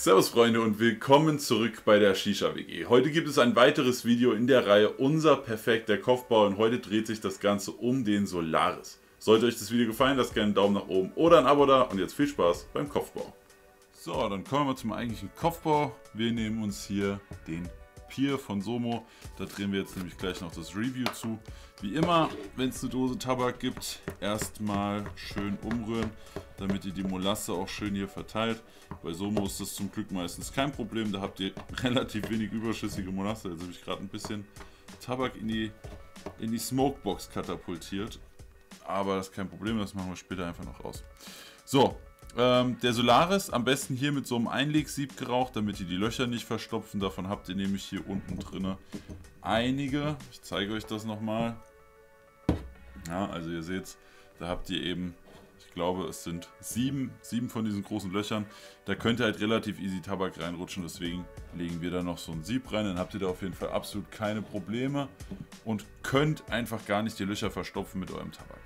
Servus Freunde und willkommen zurück bei der Shisha WG. Heute gibt es ein weiteres Video in der Reihe Unser perfekter Kopfbau und heute dreht sich das Ganze um den Solaris. Sollte euch das Video gefallen, lasst gerne einen Daumen nach oben oder ein Abo da und jetzt viel Spaß beim Kopfbau. So, dann kommen wir zum eigentlichen Kopfbau. Wir nehmen uns hier den Pier von Somo. Da drehen wir jetzt nämlich gleich noch das Review zu. Wie immer, wenn es eine Dose Tabak gibt, erstmal schön umrühren, damit ihr die Molasse auch schön hier verteilt. Bei Somo ist das zum Glück meistens kein Problem. Da habt ihr relativ wenig überschüssige Molasse. Jetzt habe ich gerade ein bisschen Tabak in die, in die Smokebox katapultiert. Aber das ist kein Problem, das machen wir später einfach noch raus. So, ähm, der Solaris am besten hier mit so einem Einlegsieb geraucht, damit ihr die Löcher nicht verstopfen. Davon habt ihr nämlich hier unten drin einige. Ich zeige euch das nochmal. Ja, also ihr seht, da habt ihr eben, ich glaube es sind sieben, sieben von diesen großen Löchern. Da könnt ihr halt relativ easy Tabak reinrutschen, deswegen legen wir da noch so ein Sieb rein. Dann habt ihr da auf jeden Fall absolut keine Probleme und könnt einfach gar nicht die Löcher verstopfen mit eurem Tabak.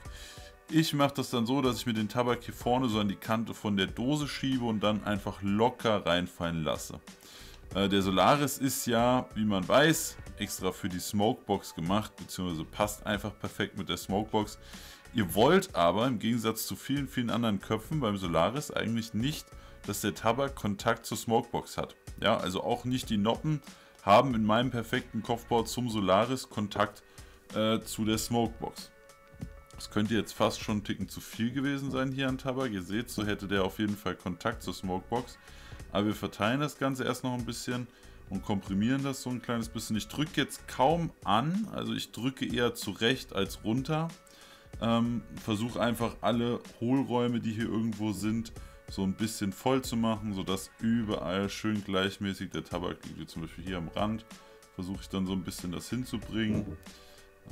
Ich mache das dann so, dass ich mir den Tabak hier vorne so an die Kante von der Dose schiebe und dann einfach locker reinfallen lasse. Äh, der Solaris ist ja, wie man weiß, extra für die Smokebox gemacht, beziehungsweise passt einfach perfekt mit der Smokebox. Ihr wollt aber im Gegensatz zu vielen, vielen anderen Köpfen beim Solaris eigentlich nicht, dass der Tabak Kontakt zur Smokebox hat. Ja, also auch nicht die Noppen haben in meinem perfekten Kopfbau zum Solaris Kontakt äh, zu der Smokebox. Könnte jetzt fast schon ein Ticken zu viel gewesen sein hier an Tabak. Ihr seht, so hätte der auf jeden Fall Kontakt zur Smokebox. Aber wir verteilen das Ganze erst noch ein bisschen und komprimieren das so ein kleines bisschen. Ich drücke jetzt kaum an, also ich drücke eher zurecht als runter. Ähm, Versuche einfach alle Hohlräume, die hier irgendwo sind, so ein bisschen voll zu machen, sodass überall schön gleichmäßig der Tabak liegt, wie zum Beispiel hier am Rand. Versuche ich dann so ein bisschen das hinzubringen.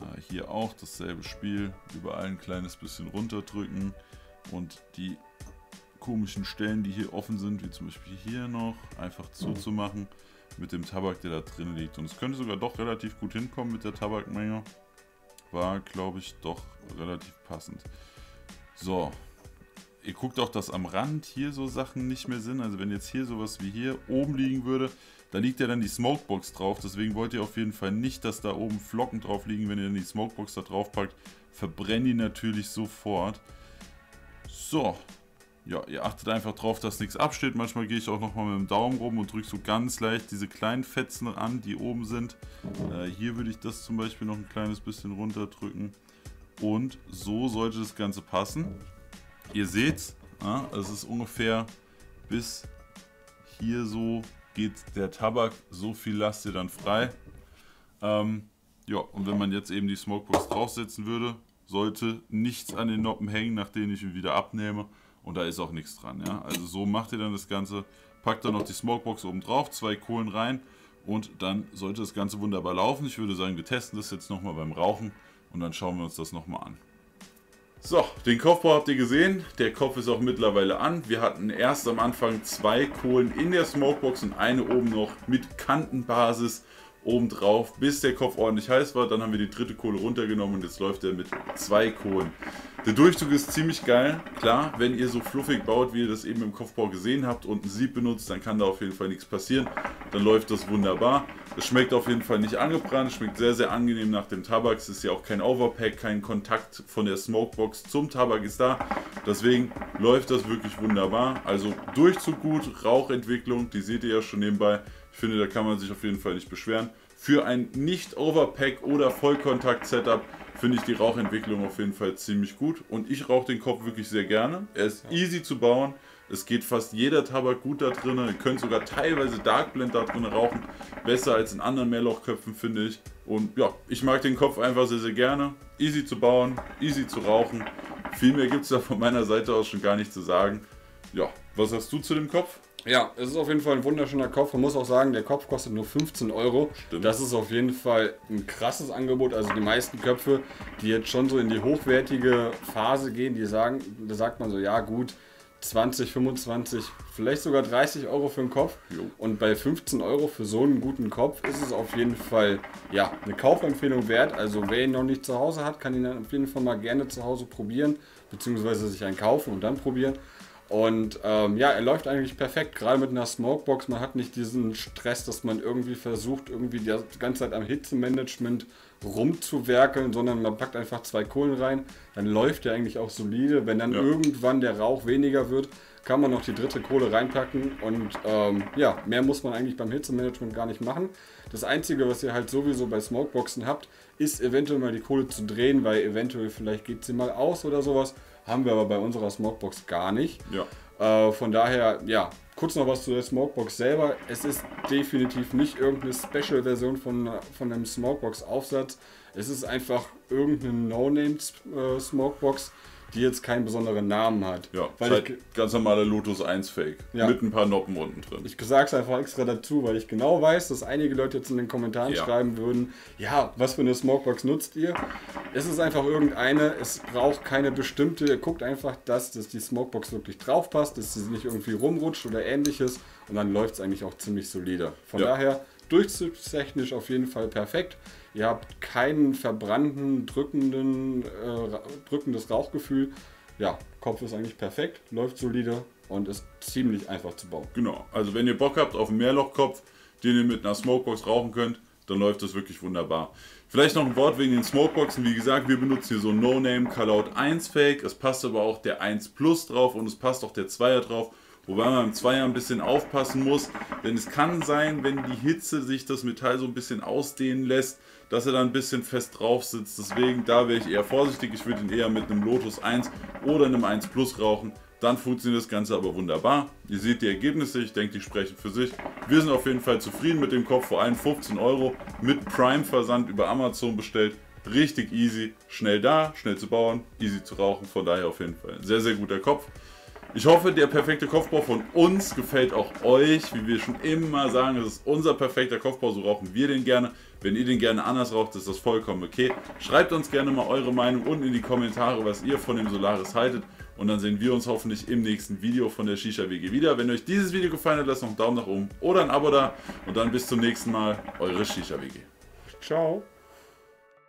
Ah, hier auch dasselbe Spiel. Überall ein kleines bisschen runterdrücken und die komischen Stellen, die hier offen sind, wie zum Beispiel hier noch, einfach zuzumachen mit dem Tabak, der da drin liegt. Und es könnte sogar doch relativ gut hinkommen mit der Tabakmenge. War, glaube ich, doch relativ passend. So, ihr guckt auch, dass am Rand hier so Sachen nicht mehr sind. Also wenn jetzt hier sowas wie hier oben liegen würde, da liegt ja dann die Smokebox drauf. Deswegen wollt ihr auf jeden Fall nicht, dass da oben Flocken drauf liegen. Wenn ihr dann die Smokebox da drauf packt, verbrennen die natürlich sofort. So. Ja, ihr achtet einfach drauf, dass nichts absteht. Manchmal gehe ich auch nochmal mit dem Daumen rum und drücke so ganz leicht diese kleinen Fetzen an, die oben sind. Äh, hier würde ich das zum Beispiel noch ein kleines bisschen runterdrücken. Und so sollte das Ganze passen. Ihr seht, ja, es ist ungefähr bis hier so geht der Tabak, so viel lasst ihr dann frei. Ähm, ja, und wenn man jetzt eben die Smokebox draufsetzen würde, sollte nichts an den Noppen hängen, nachdem ich ihn wieder abnehme. Und da ist auch nichts dran. Ja? Also so macht ihr dann das Ganze. Packt dann noch die Smokebox oben drauf, zwei Kohlen rein und dann sollte das Ganze wunderbar laufen. Ich würde sagen, wir testen das jetzt nochmal beim Rauchen und dann schauen wir uns das nochmal an. So, den Kopfbau habt ihr gesehen. Der Kopf ist auch mittlerweile an. Wir hatten erst am Anfang zwei Kohlen in der Smokebox und eine oben noch mit Kantenbasis obendrauf, bis der Kopf ordentlich heiß war. Dann haben wir die dritte Kohle runtergenommen und jetzt läuft er mit zwei Kohlen. Der Durchzug ist ziemlich geil. Klar, wenn ihr so fluffig baut, wie ihr das eben im Kopfbau gesehen habt und ein Sieb benutzt, dann kann da auf jeden Fall nichts passieren. Dann läuft das wunderbar. Es schmeckt auf jeden Fall nicht angebrannt, schmeckt sehr, sehr angenehm nach dem Tabak. Es ist ja auch kein Overpack, kein Kontakt von der Smokebox zum Tabak ist da. Deswegen läuft das wirklich wunderbar. Also Durchzug gut, Rauchentwicklung, die seht ihr ja schon nebenbei. Ich finde, da kann man sich auf jeden Fall nicht beschweren. Für ein Nicht-Overpack oder Vollkontakt-Setup finde ich die Rauchentwicklung auf jeden Fall ziemlich gut. Und ich rauche den Kopf wirklich sehr gerne. Er ist easy zu bauen. Es geht fast jeder Tabak gut da drin. Ihr könnt sogar teilweise Dark Blend da drin rauchen. Besser als in anderen Mehrlochköpfen, finde ich. Und ja, ich mag den Kopf einfach sehr, sehr gerne. Easy zu bauen, easy zu rauchen. Viel mehr gibt es da von meiner Seite aus schon gar nicht zu sagen. Ja, was hast du zu dem Kopf? Ja, es ist auf jeden Fall ein wunderschöner Kopf. Man muss auch sagen, der Kopf kostet nur 15 Euro. Stimmt. Das ist auf jeden Fall ein krasses Angebot. Also die meisten Köpfe, die jetzt schon so in die hochwertige Phase gehen, die sagen, da sagt man so, ja gut, 20, 25, vielleicht sogar 30 Euro für einen Kopf. Jo. Und bei 15 Euro für so einen guten Kopf ist es auf jeden Fall ja, eine Kaufempfehlung wert. Also wer ihn noch nicht zu Hause hat, kann ihn dann auf jeden Fall mal gerne zu Hause probieren, beziehungsweise sich einen kaufen und dann probieren. Und ähm, ja, er läuft eigentlich perfekt, gerade mit einer Smokebox. Man hat nicht diesen Stress, dass man irgendwie versucht, irgendwie die ganze Zeit am Hitzemanagement rumzuwerkeln, sondern man packt einfach zwei Kohlen rein. Dann läuft er eigentlich auch solide. Wenn dann ja. irgendwann der Rauch weniger wird, kann man noch die dritte Kohle reinpacken. Und ähm, ja, mehr muss man eigentlich beim Hitzemanagement gar nicht machen. Das Einzige, was ihr halt sowieso bei Smokeboxen habt, ist eventuell mal die Kohle zu drehen, weil eventuell vielleicht geht sie mal aus oder sowas. Haben wir aber bei unserer Smokebox gar nicht. Ja. Äh, von daher, ja, kurz noch was zu der Smokebox selber. Es ist definitiv nicht irgendeine Special-Version von, von einem Smokebox-Aufsatz. Es ist einfach irgendeine No-Name-Smokebox. Äh, die jetzt keinen besonderen Namen hat. Ja, weil halt ich, ganz normale Lotus 1 Fake. Ja. Mit ein paar Noppen unten drin. Ich sag's einfach extra dazu, weil ich genau weiß, dass einige Leute jetzt in den Kommentaren ja. schreiben würden, ja, was für eine Smokebox nutzt ihr? Es ist einfach irgendeine, es braucht keine bestimmte, ihr guckt einfach, dass, dass die Smokebox wirklich drauf passt, dass sie nicht irgendwie rumrutscht oder ähnliches und dann läuft es eigentlich auch ziemlich solide. Von ja. daher durchzugstechnisch auf jeden Fall perfekt. Ihr habt keinen verbrannten, drückenden, äh, drückendes Rauchgefühl. Ja, Kopf ist eigentlich perfekt, läuft solide und ist ziemlich einfach zu bauen. Genau, also wenn ihr Bock habt auf einen Mehrlochkopf, den ihr mit einer Smokebox rauchen könnt, dann läuft das wirklich wunderbar. Vielleicht noch ein Wort wegen den Smokeboxen. Wie gesagt, wir benutzen hier so No-Name Callout 1 Fake. Es passt aber auch der 1 Plus drauf und es passt auch der 2er drauf. Wobei man im Zweier ein bisschen aufpassen muss, denn es kann sein, wenn die Hitze sich das Metall so ein bisschen ausdehnen lässt, dass er dann ein bisschen fest drauf sitzt. Deswegen, da wäre ich eher vorsichtig. Ich würde ihn eher mit einem Lotus 1 oder einem 1 Plus rauchen. Dann funktioniert das Ganze aber wunderbar. Ihr seht die Ergebnisse, ich denke, die sprechen für sich. Wir sind auf jeden Fall zufrieden mit dem Kopf, vor allem 15 Euro mit Prime-Versand über Amazon bestellt. Richtig easy, schnell da, schnell zu bauen, easy zu rauchen. Von daher auf jeden Fall sehr, sehr guter Kopf. Ich hoffe, der perfekte Kopfbau von uns gefällt auch euch. Wie wir schon immer sagen, das ist unser perfekter Kopfbau, so rauchen wir den gerne. Wenn ihr den gerne anders raucht, ist das vollkommen okay. Schreibt uns gerne mal eure Meinung unten in die Kommentare, was ihr von dem Solaris haltet. Und dann sehen wir uns hoffentlich im nächsten Video von der Shisha WG wieder. Wenn euch dieses Video gefallen hat, lasst noch einen Daumen nach oben oder ein Abo da. Und dann bis zum nächsten Mal, eure Shisha WG. Ciao.